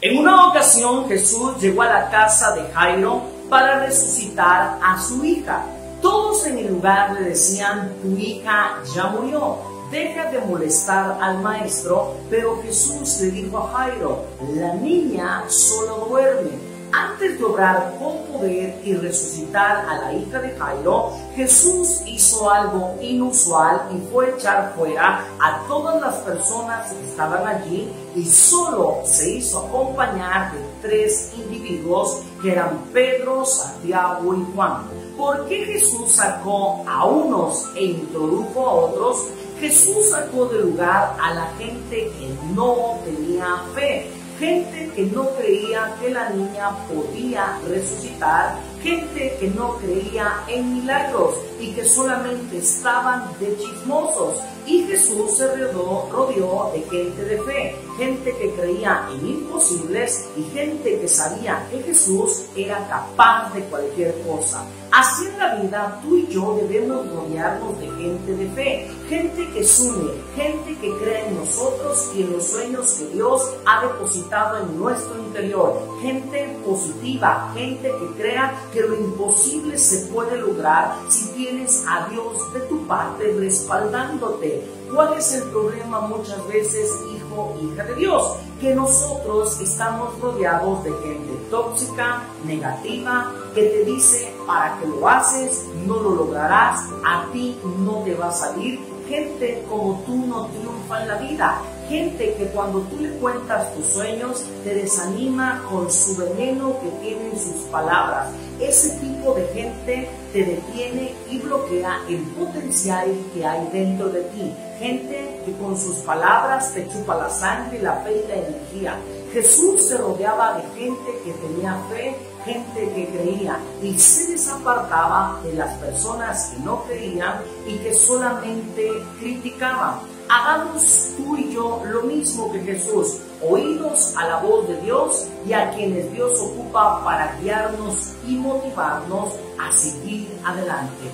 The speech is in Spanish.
En una ocasión Jesús llegó a la casa de Jairo para resucitar a su hija. Todos en el lugar le decían, tu hija ya murió, deja de molestar al maestro, pero Jesús le dijo a Jairo, la niña solo duerme antes de obrar con poder y resucitar a la hija de Jairo, Jesús hizo algo inusual y fue echar fuera a todas las personas que estaban allí y solo se hizo acompañar de tres individuos que eran Pedro, Santiago y Juan. ¿Por qué Jesús sacó a unos e introdujo a otros? Jesús sacó de lugar a la gente que no tenía fe gente que no creía que la niña podía resucitar, gente que no creía en milagros y que solamente estaban de chismosos. Y Jesús se rodeó, rodeó de gente de fe, gente que creía en imposibles y gente que sabía que Jesús era capaz de cualquier cosa. Así en la vida tú y yo debemos rodearnos de gente de fe, gente que sume, gente que cree en nosotros y en los sueños que Dios ha depositado en nuestro interior, gente positiva, gente que crea que lo imposible se puede lograr si tienes a Dios de tu parte respaldándote. ¿Cuál es el problema muchas veces, hijo, hija de Dios? Que nosotros estamos rodeados de gente tóxica, negativa, que te dice para que lo haces, no lo lograrás, a ti no te va a salir. Gente como tú no triunfa en la vida. Gente que cuando tú le cuentas tus sueños te desanima con su veneno que tienen sus palabras. Ese tipo de gente te detiene y bloquea el potencial que hay dentro de ti. Gente que con sus palabras te chupa la sangre, la fe y la energía. Jesús se rodeaba de gente que tenía fe, gente que creía y se desapartaba de las personas que no creían y que solamente criticaban. Hagamos tú y yo lo mismo que Jesús, oídos a la voz de Dios y a quienes Dios ocupa para guiarnos y motivarnos a seguir adelante.